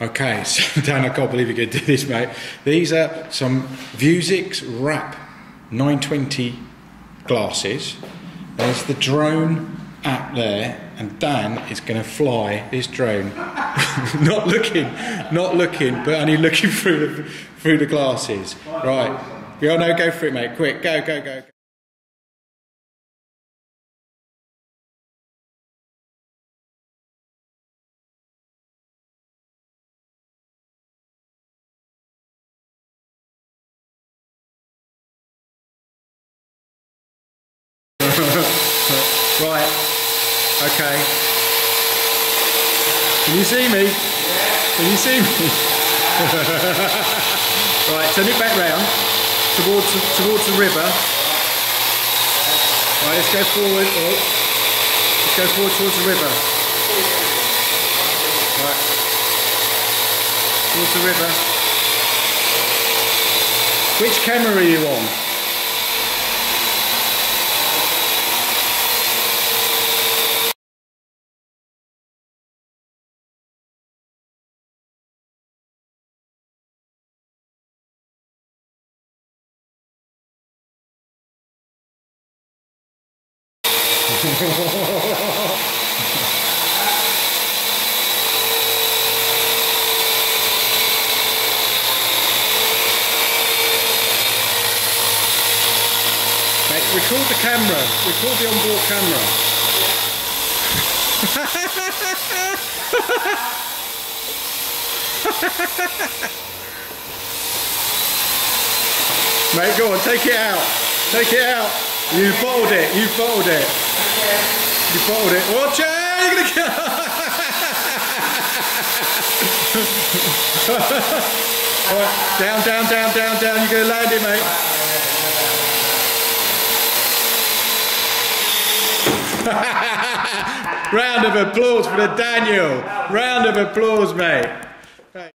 Okay, so Dan, I can't believe going to do this, mate. These are some Vuzix Wrap 920 glasses. There's the drone app there, and Dan is going to fly this drone, not looking, not looking, but only looking through the through the glasses. Right, yeah, no, go for it, mate. Quick, go, go, go. Right, okay. Can you see me? Can you see me? right, turn it back round towards towards the river. Right, let's go forward. Oh. Let's go forward towards the river. Right, towards the river. Which camera are you on? record the camera. Record the onboard camera. Mate, go on, take it out. Take it out. You bottled it. You bottled it. You bottled it. Watch out! You're gonna. All right, down, down, down, down, down. You're gonna land it, mate. Round of applause for the Daniel. Round of applause, mate.